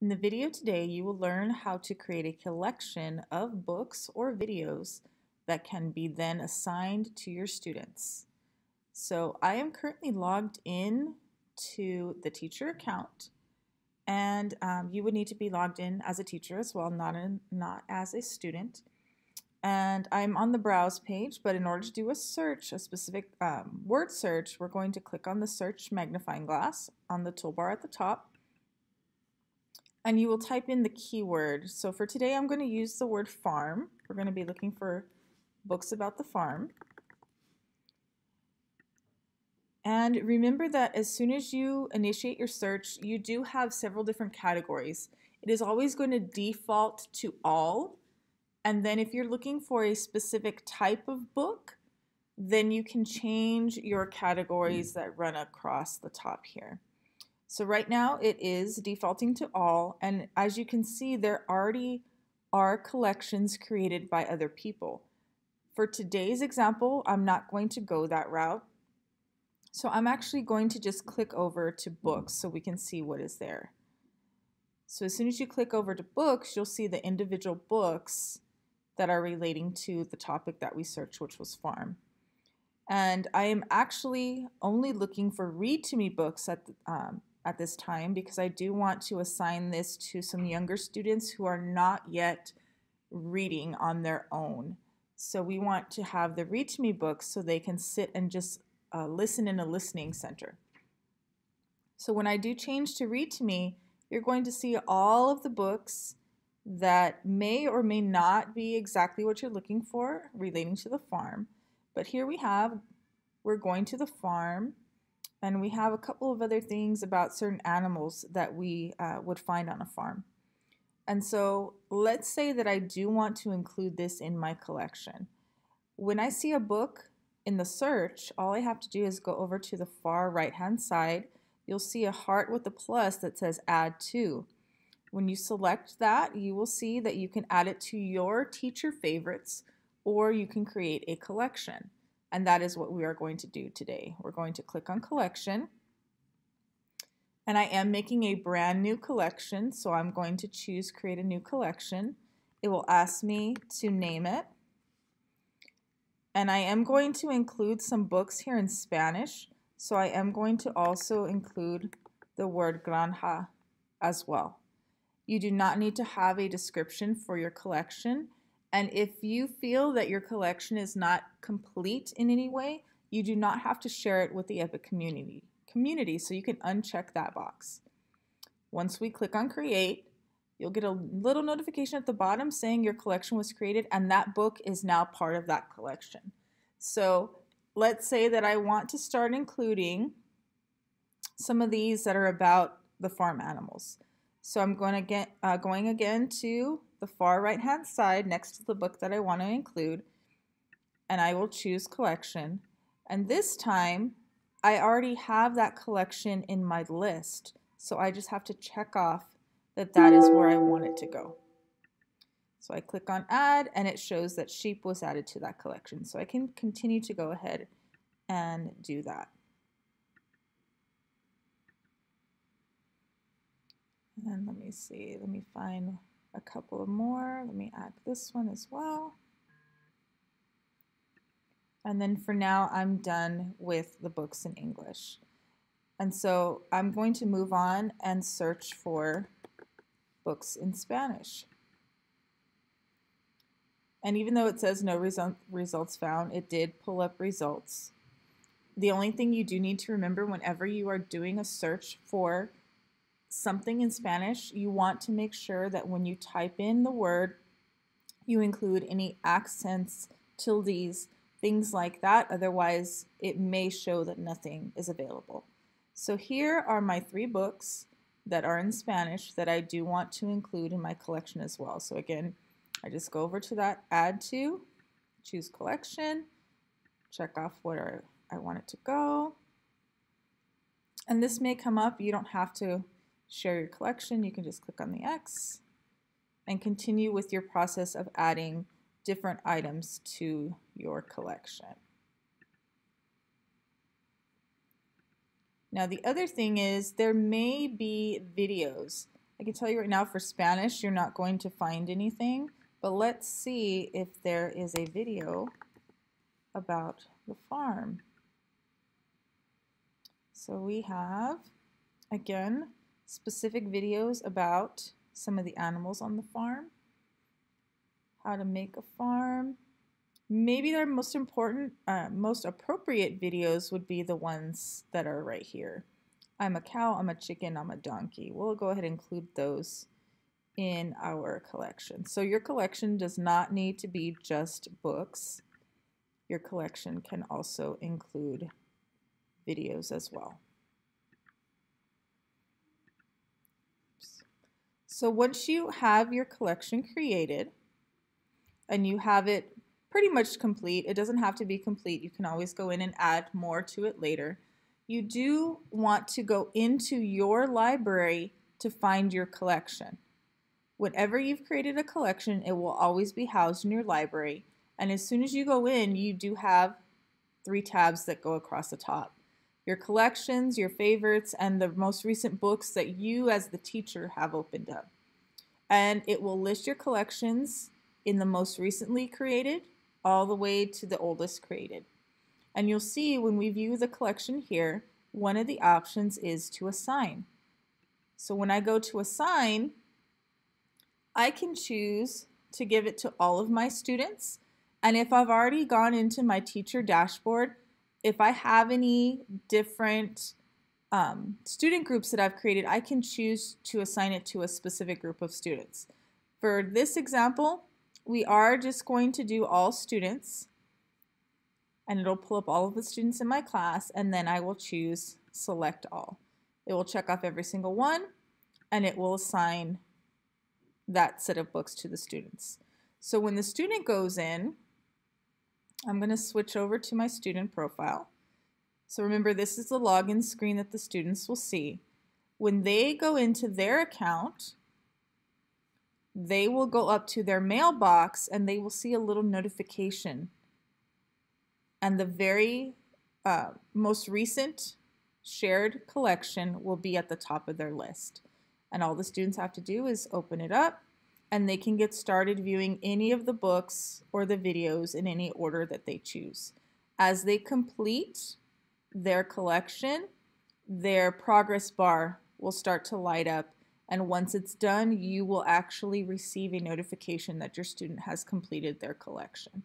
In the video today, you will learn how to create a collection of books or videos that can be then assigned to your students. So I am currently logged in to the teacher account and um, you would need to be logged in as a teacher as well, not, not as a student. And I'm on the browse page, but in order to do a search, a specific um, word search, we're going to click on the search magnifying glass on the toolbar at the top and you will type in the keyword. So for today, I'm going to use the word farm. We're going to be looking for books about the farm. And remember that as soon as you initiate your search, you do have several different categories. It is always going to default to all. And then if you're looking for a specific type of book, then you can change your categories that run across the top here. So right now it is defaulting to all, and as you can see, there already are collections created by other people. For today's example, I'm not going to go that route. So I'm actually going to just click over to books so we can see what is there. So as soon as you click over to books, you'll see the individual books that are relating to the topic that we searched, which was farm. And I am actually only looking for read to me books at the, um, at this time because I do want to assign this to some younger students who are not yet reading on their own. So we want to have the Read to Me books so they can sit and just uh, listen in a listening center. So when I do change to Read to Me, you're going to see all of the books that may or may not be exactly what you're looking for relating to the farm. But here we have, we're going to the farm and we have a couple of other things about certain animals that we uh, would find on a farm. And so let's say that I do want to include this in my collection. When I see a book in the search, all I have to do is go over to the far right hand side. You'll see a heart with a plus that says add to. When you select that, you will see that you can add it to your teacher favorites or you can create a collection. And that is what we are going to do today. We're going to click on collection. And I am making a brand new collection, so I'm going to choose create a new collection. It will ask me to name it. And I am going to include some books here in Spanish, so I am going to also include the word granja as well. You do not need to have a description for your collection. And if you feel that your collection is not complete in any way, you do not have to share it with the EPIC community. Community, so you can uncheck that box. Once we click on create, you'll get a little notification at the bottom saying your collection was created and that book is now part of that collection. So let's say that I want to start including some of these that are about the farm animals. So I'm going, to get, uh, going again to the far right hand side next to the book that I want to include and I will choose collection. And this time I already have that collection in my list. So I just have to check off that that is where I want it to go. So I click on add and it shows that sheep was added to that collection. So I can continue to go ahead and do that. And let me see, let me find a couple of more. Let me add this one as well. And then for now, I'm done with the books in English. And so I'm going to move on and search for books in Spanish. And even though it says no result, results found, it did pull up results. The only thing you do need to remember whenever you are doing a search for something in Spanish, you want to make sure that when you type in the word, you include any accents, tildes, things like that. Otherwise, it may show that nothing is available. So here are my three books that are in Spanish that I do want to include in my collection as well. So again, I just go over to that add to, choose collection, check off where I want it to go. And this may come up. You don't have to share your collection, you can just click on the X and continue with your process of adding different items to your collection. Now the other thing is there may be videos I can tell you right now for Spanish, you're not going to find anything, but let's see if there is a video about the farm. So we have, again, specific videos about some of the animals on the farm, how to make a farm. Maybe their most important, uh, most appropriate videos would be the ones that are right here. I'm a cow, I'm a chicken, I'm a donkey. We'll go ahead and include those in our collection. So your collection does not need to be just books. Your collection can also include videos as well. So once you have your collection created and you have it pretty much complete, it doesn't have to be complete. You can always go in and add more to it later. You do want to go into your library to find your collection. Whenever you've created a collection, it will always be housed in your library. And as soon as you go in, you do have three tabs that go across the top your collections, your favorites, and the most recent books that you as the teacher have opened up. And it will list your collections in the most recently created all the way to the oldest created. And you'll see when we view the collection here, one of the options is to assign. So when I go to assign, I can choose to give it to all of my students. And if I've already gone into my teacher dashboard, if I have any different um, student groups that I've created, I can choose to assign it to a specific group of students. For this example, we are just going to do all students and it'll pull up all of the students in my class and then I will choose select all. It will check off every single one and it will assign that set of books to the students. So when the student goes in, I'm going to switch over to my student profile. So remember, this is the login screen that the students will see. When they go into their account, they will go up to their mailbox and they will see a little notification. And the very uh, most recent shared collection will be at the top of their list. And all the students have to do is open it up and they can get started viewing any of the books or the videos in any order that they choose. As they complete their collection, their progress bar will start to light up and once it's done, you will actually receive a notification that your student has completed their collection.